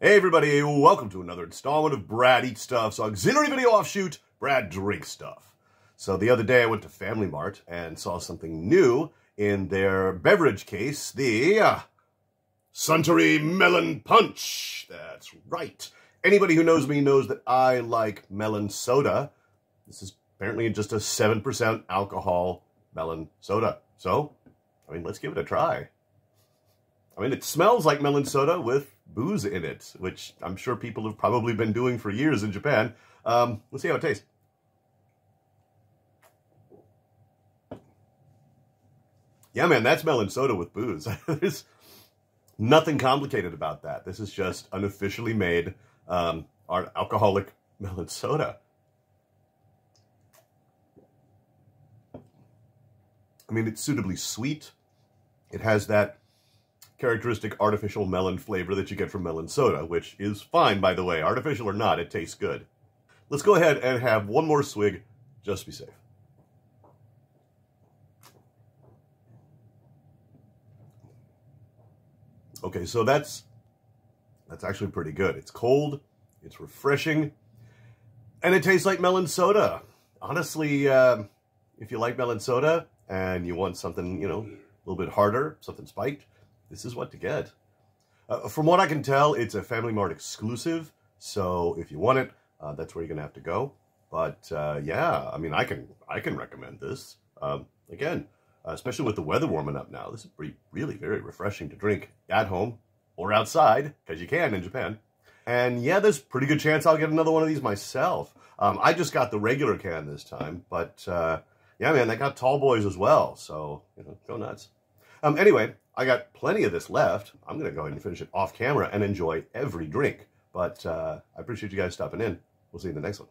Hey everybody, welcome to another installment of Brad Eat Stuff's auxiliary video offshoot, Brad Drink Stuff. So the other day I went to Family Mart and saw something new in their beverage case, the uh, Suntory Melon Punch. That's right. Anybody who knows me knows that I like melon soda. This is apparently just a 7% alcohol melon soda. So, I mean, let's give it a try. I mean, it smells like melon soda with booze in it, which I'm sure people have probably been doing for years in Japan. Um, let's see how it tastes. Yeah, man, that's melon soda with booze. There's nothing complicated about that. This is just unofficially made um, alcoholic melon soda. I mean, it's suitably sweet. It has that characteristic artificial melon flavor that you get from melon soda, which is fine, by the way. Artificial or not, it tastes good. Let's go ahead and have one more swig, just be safe. Okay, so that's that's actually pretty good. It's cold, it's refreshing, and it tastes like melon soda. Honestly, uh, if you like melon soda and you want something, you know, a little bit harder, something spiked, this is what to get. Uh, from what I can tell, it's a Family Mart exclusive, so if you want it, uh, that's where you're gonna have to go. But uh, yeah, I mean, I can I can recommend this. Um, again, especially with the weather warming up now, this is pretty, really very refreshing to drink at home or outside, because you can in Japan. And yeah, there's pretty good chance I'll get another one of these myself. Um, I just got the regular can this time, but uh, yeah, man, they got tall boys as well, so you know, go nuts. Um, anyway, I got plenty of this left. I'm going to go ahead and finish it off camera and enjoy every drink. But uh, I appreciate you guys stopping in. We'll see you in the next one.